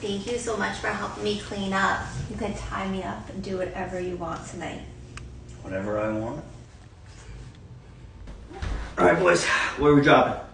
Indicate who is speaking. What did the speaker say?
Speaker 1: Thank you so much for helping me clean up.
Speaker 2: You can tie me up and do whatever you want tonight.
Speaker 3: Whatever I want. All right, boys, where are we dropping?